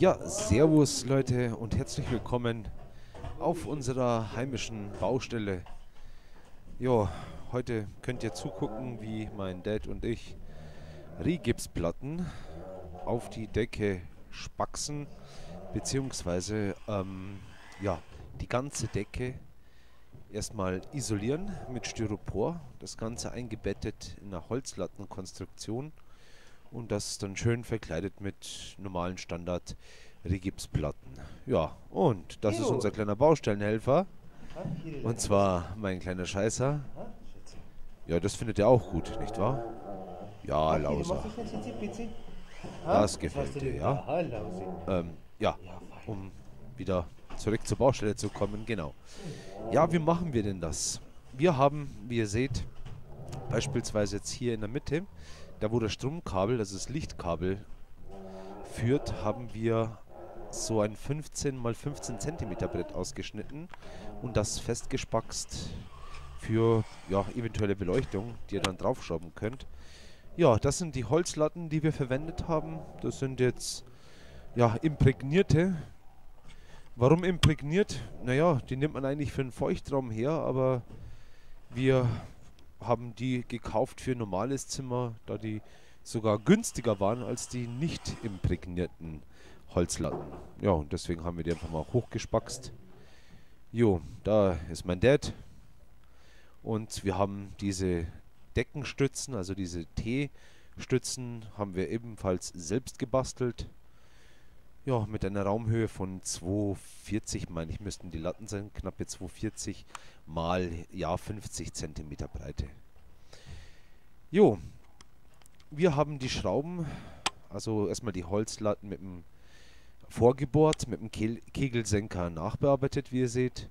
Ja, Servus Leute und herzlich willkommen auf unserer heimischen Baustelle. Ja, heute könnt ihr zugucken, wie mein Dad und ich Rigipsplatten auf die Decke spaxen, beziehungsweise ähm, ja, die ganze Decke erstmal isolieren mit Styropor, das Ganze eingebettet in einer Holzlattenkonstruktion und das dann schön verkleidet mit normalen Standard Rigipsplatten. Ja, und das ist unser kleiner Baustellenhelfer. Und zwar mein kleiner Scheißer. Ja, das findet er auch gut, nicht wahr? Ja, Lauser. Das gefällt dir, ja? Ähm, ja, um wieder zurück zur Baustelle zu kommen, genau. Ja, wie machen wir denn das? Wir haben, wie ihr seht, beispielsweise jetzt hier in der Mitte, da wo das Stromkabel, das ist Lichtkabel, führt, haben wir so ein 15 x 15 cm Brett ausgeschnitten und das festgespackst für ja, eventuelle Beleuchtung, die ihr dann draufschrauben könnt. Ja, das sind die Holzlatten, die wir verwendet haben. Das sind jetzt ja, imprägnierte. Warum imprägniert? Naja, die nimmt man eigentlich für einen Feuchtraum her, aber wir haben die gekauft für normales Zimmer, da die sogar günstiger waren als die nicht imprägnierten Holzlatten. Ja, und deswegen haben wir die einfach mal hochgespackst. Jo, da ist mein Dad. Und wir haben diese Deckenstützen, also diese T-Stützen, haben wir ebenfalls selbst gebastelt. Ja, mit einer Raumhöhe von 2,40, meine ich, müssten die Latten sein, knappe 2,40 mal ja 50 cm Breite. Jo, wir haben die Schrauben, also erstmal die Holzlatten mit dem vorgebohrt, mit dem Ke Kegelsenker nachbearbeitet, wie ihr seht.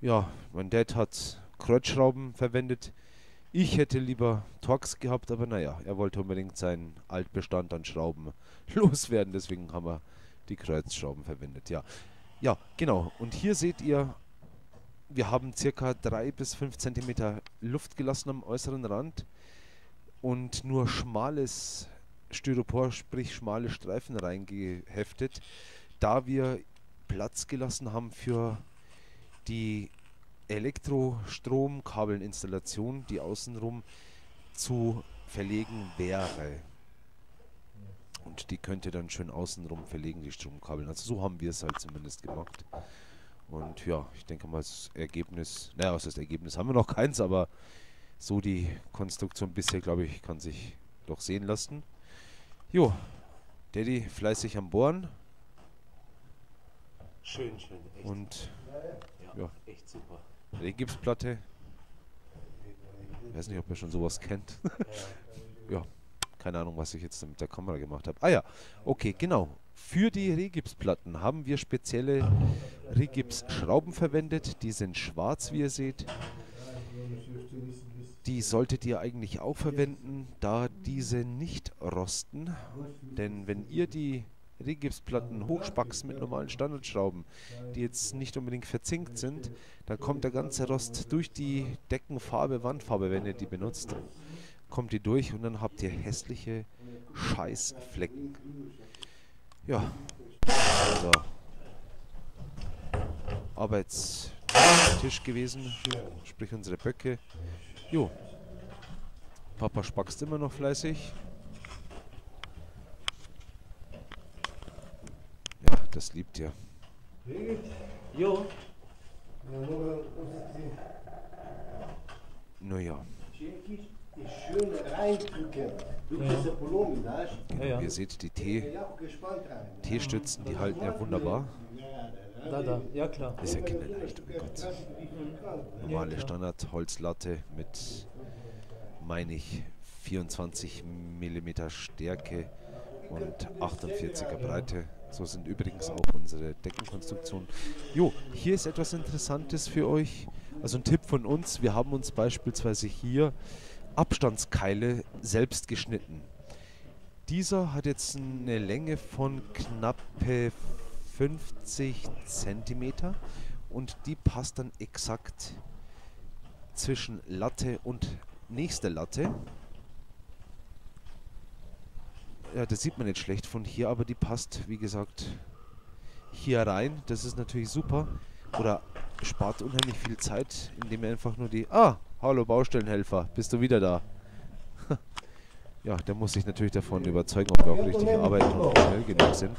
Ja, mein Dad hat Kreuzschrauben verwendet. Ich hätte lieber Torx gehabt, aber naja, er wollte unbedingt seinen Altbestand an Schrauben loswerden, deswegen haben wir die Kreuzschrauben verwendet. Ja, ja genau. Und hier seht ihr, wir haben circa 3 bis 5 cm Luft gelassen am äußeren Rand und nur schmales Styropor, sprich schmale Streifen reingeheftet, da wir Platz gelassen haben für die Elektrostromkabelinstallation, die außenrum zu verlegen wäre. Und die könnt ihr dann schön außenrum verlegen, die Stromkabel. Also so haben wir es halt zumindest gemacht. Und ja, ich denke mal, das Ergebnis, naja, was das Ergebnis? Haben wir noch keins, aber so die Konstruktion bisher, glaube ich, kann sich doch sehen lassen. Jo, Daddy fleißig am Bohren. Schön, schön. Echt. Und ja, ja. echt super. Die Gipsplatte. Ich weiß nicht, ob ihr schon sowas kennt. ja, keine Ahnung, was ich jetzt mit der Kamera gemacht habe. Ah ja, okay, genau. Für die Regipsplatten haben wir spezielle Regips-Schrauben verwendet. Die sind schwarz, wie ihr seht. Die solltet ihr eigentlich auch verwenden, da diese nicht rosten. Denn wenn ihr die Regipsplatten hochspackst mit normalen Standardschrauben, die jetzt nicht unbedingt verzinkt sind, dann kommt der ganze Rost durch die Deckenfarbe, Wandfarbe, wenn ihr die benutzt, kommt die durch und dann habt ihr hässliche Scheißflecken. Ja, also Arbeitstisch gewesen, sprich unsere Böcke. Jo, Papa spackst immer noch fleißig. Ja, das liebt ihr. Jo, Schön reindrücken. Du du? ja, ja. ihr seht, die T-. T-Stützen, die halten ja wunderbar. Da, da, ja klar. Ist ja kinderleicht, oh Gott. Normale. Standard-Holzlatte mit, meine ich, 24 mm Stärke und 48er Breite. So sind übrigens auch unsere Deckenkonstruktionen. Jo, hier ist etwas Interessantes für euch. Also ein Tipp von uns. Wir haben uns beispielsweise hier Abstandskeile selbst geschnitten. Dieser hat jetzt eine Länge von knappe 50 cm und die passt dann exakt zwischen Latte und nächste Latte. Ja, das sieht man nicht schlecht von hier, aber die passt, wie gesagt, hier rein. Das ist natürlich super. Oder spart unheimlich viel Zeit, indem er einfach nur die... Ah, hallo Baustellenhelfer, bist du wieder da? ja, der muss sich natürlich davon überzeugen, ob wir auch richtig arbeiten und schnell genug sind.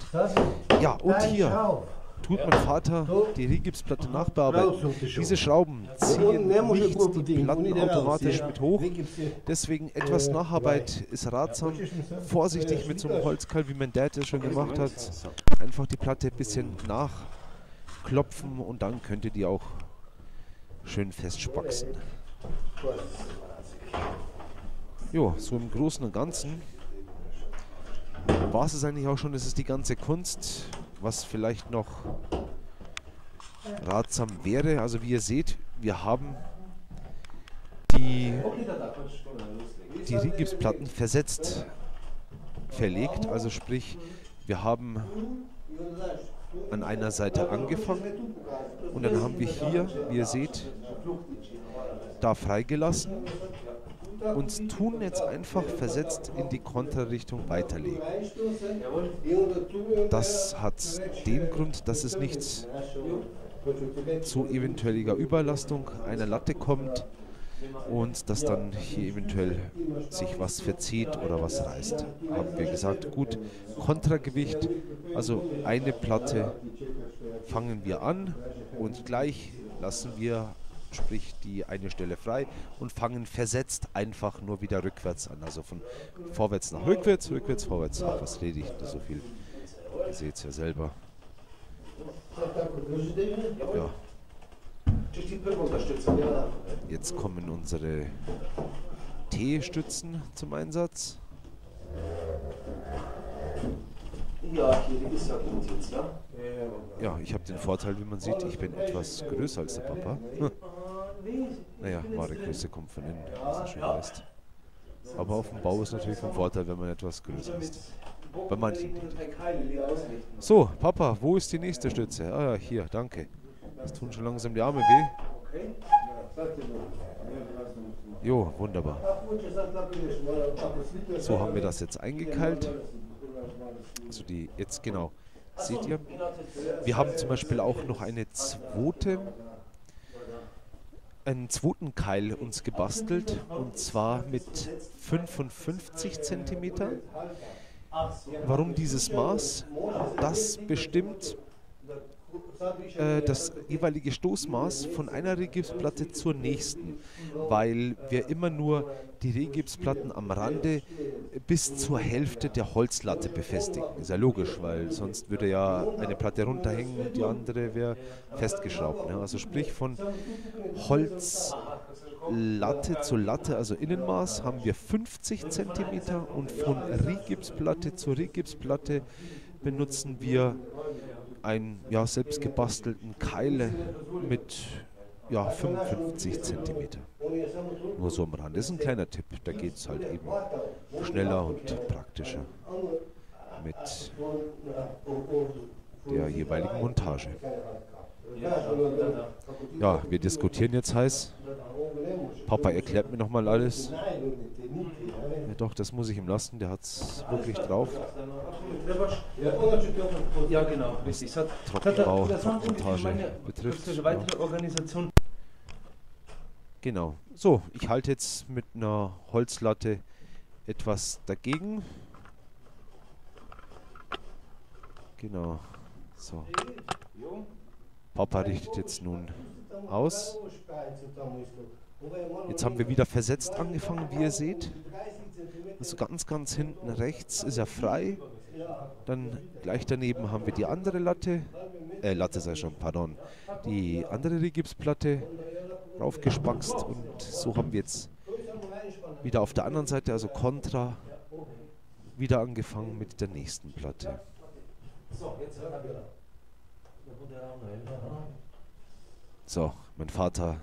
Ja, und hier tut mein Vater die Rigipsplatte nachbearbeiten. Diese Schrauben ziehen nicht die Platten automatisch mit hoch. Deswegen etwas Nacharbeit ist ratsam. Vorsichtig mit so einem Holzkeil, wie mein Dad es schon gemacht hat. Einfach die Platte ein bisschen nachklopfen und dann könnt ihr die auch schön festspaxen. Jo, so im Großen und Ganzen war es eigentlich auch schon. Es ist die ganze Kunst was vielleicht noch ratsam wäre. Also wie ihr seht, wir haben die, die Rigipsplatten versetzt verlegt. Also sprich, wir haben an einer Seite angefangen und dann haben wir hier, wie ihr seht, da freigelassen und tun jetzt einfach versetzt in die Kontrarichtung weiterlegen. Das hat den Grund, dass es nicht zu eventueller Überlastung einer Latte kommt und dass dann hier eventuell sich was verzieht oder was reißt. Haben wir gesagt, gut, Kontragewicht, also eine Platte fangen wir an und gleich lassen wir sprich die eine Stelle frei und fangen versetzt einfach nur wieder rückwärts an. Also von vorwärts nach rückwärts, rückwärts, vorwärts. Ach, was rede ich da so viel? Ihr seht es ja selber. Ja. Jetzt kommen unsere T-Stützen zum Einsatz. Ja, ich habe den Vorteil, wie man sieht, ich bin etwas größer als der Papa. Naja, wahre Größe kommt von innen, was du schon weißt. Aber auf dem Bau ist natürlich von Vorteil, wenn man etwas größer ist. Bei manchen. So, Papa, wo ist die nächste Stütze? Ah ja, hier, danke. Das tun schon langsam die Arme weh. Jo, wunderbar. So haben wir das jetzt eingekeilt. Also die, jetzt genau. Seht ihr? Wir haben zum Beispiel auch noch eine zweite einen zweiten Keil uns gebastelt und zwar mit 55 cm. Warum dieses Maß? Das bestimmt äh, das jeweilige Stoßmaß von einer Regipsplatte zur nächsten, weil wir immer nur die Regipsplatten am Rande bis zur Hälfte der Holzlatte befestigen. Ist ja logisch, weil sonst würde ja eine Platte runterhängen und die andere wäre festgeschraubt. Ne? Also sprich von Holzlatte zu Latte, also Innenmaß, haben wir 50 cm und von Rigipsplatte zu Rigipsplatte benutzen wir einen ja, selbst gebastelten Keil mit ja, 55 cm. Nur so am Rand. Das ist ein kleiner Tipp. Da geht es halt eben schneller und praktischer mit der jeweiligen Montage. Ja, wir diskutieren jetzt heiß. Papa erklärt mir nochmal alles. Ja, doch, das muss ich ihm lassen. Der hat es wirklich drauf. Ja, genau. Richtig. Trockenbau, Trockenmontage betrifft. Ja. Genau. So, ich halte jetzt mit einer Holzlatte etwas dagegen. Genau. So. Papa richtet jetzt nun aus. Jetzt haben wir wieder versetzt angefangen, wie ihr seht. Also ganz, ganz hinten rechts ist er frei. Dann gleich daneben haben wir die andere Latte, äh, Latte sei schon, pardon, die andere Rigipsplatte raufgespackst und so haben wir jetzt wieder auf der anderen Seite, also Kontra, wieder angefangen mit der nächsten Platte. So, mein Vater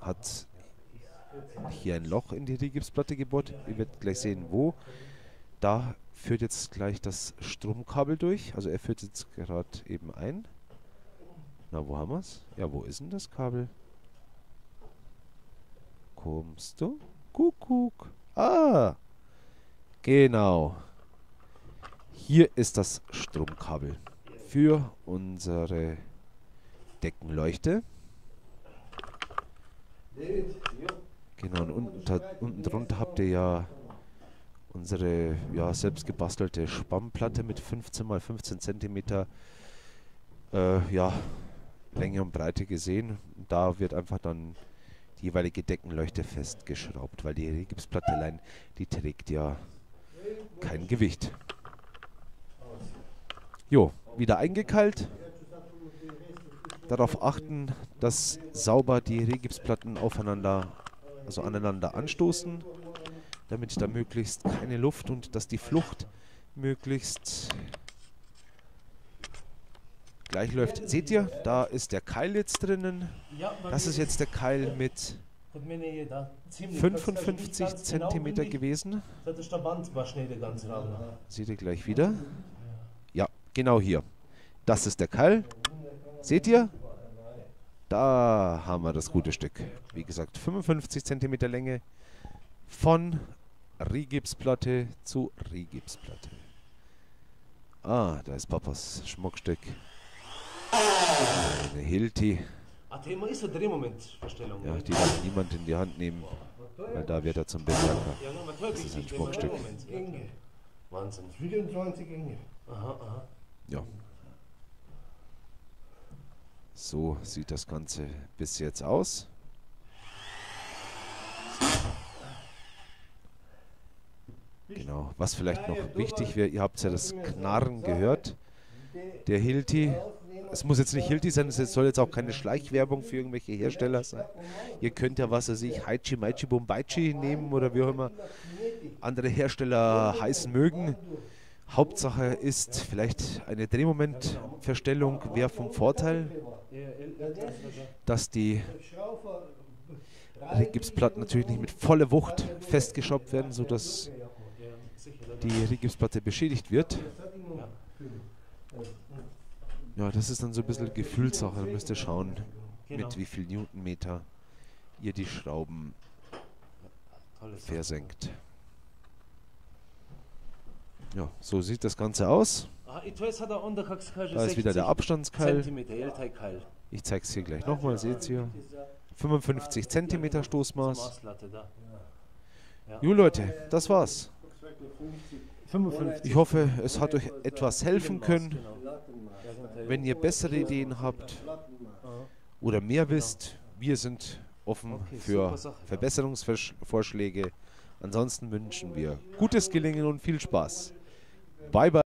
hat hier ein Loch in die Rigipsplatte gebohrt. Ihr werdet gleich sehen, wo. Da führt jetzt gleich das Stromkabel durch. Also er führt jetzt gerade eben ein. Na, wo haben wir es? Ja, wo ist denn das Kabel? Kommst du? Kuckuck. Ah, genau. Hier ist das Stromkabel für unsere Deckenleuchte. Genau, und unten, unten drunter habt ihr ja unsere ja, selbst gebastelte Spannplatte mit 15 mal 15 Zentimeter äh, ja, Länge und Breite gesehen. Da wird einfach dann die jeweilige Deckenleuchte festgeschraubt, weil die Gipsplatte allein, die trägt ja kein Gewicht. Jo, wieder eingekeilt. Darauf achten, dass sauber die Regipsplatten aufeinander, also aneinander anstoßen, damit da möglichst keine Luft und dass die Flucht möglichst gleich läuft. Seht ihr, da ist der Keil jetzt drinnen. Das ist jetzt der Keil mit Kod mene je da ziemlich das kann ich nicht 55 ganz genau Zentimeter wissen. gewesen. Seht ihr gleich wieder. Ja, genau hier. Das ist der Keil. Seht ihr? Da haben wir das gute Stück. Wie gesagt, 55 cm Länge von Rigipsplatte zu Rigipsplatte. Ah, da ist Papas Schmuckstück. Eine Hilti. Ja, ne? die darf niemand in die Hand nehmen, weil da wird er zum Berserker. Das ist ein Schmuckstück. Wahnsinn. 24 Inge. Aha, aha. Ja. So sieht das Ganze bis jetzt aus. Genau. Was vielleicht noch wichtig wäre, ihr habt ja das Knarren gehört. Der Hilti, es muss jetzt nicht Hilti sein, es soll jetzt auch keine Schleichwerbung für irgendwelche Hersteller sein. Ihr könnt ja, was weiß ich, Haichi, Maichi, Bombaichi nehmen oder wie auch immer andere Hersteller heißen mögen. Hauptsache ist vielleicht eine Drehmomentverstellung wäre vom Vorteil, dass die Rigipsplatten natürlich nicht mit voller Wucht festgeschraubt werden, sodass die Rigipsplatte beschädigt wird. Ja, das ist dann so ein bisschen Gefühlssache. Da müsst ihr schauen, Genau. mit wie viel Newtonmeter ihr die Schrauben versenkt. Ja, so sieht das Ganze aus. A i to je sada onda, kako se kaže, Da ist wieder der 60 Abstandskeil. Ich zeige es hier gleich nochmal, seht ihr. 55 cm Stoßmaß. Jo Leute, das war's. 55. Ich hoffe, es hat euch etwas helfen können. Wenn ihr bessere Ideen habt oder mehr wisst, wir sind offen für. Verbesserungsvorschläge. Ansonsten wünschen wir gutes Gelingen und viel Spaß. Bye bye.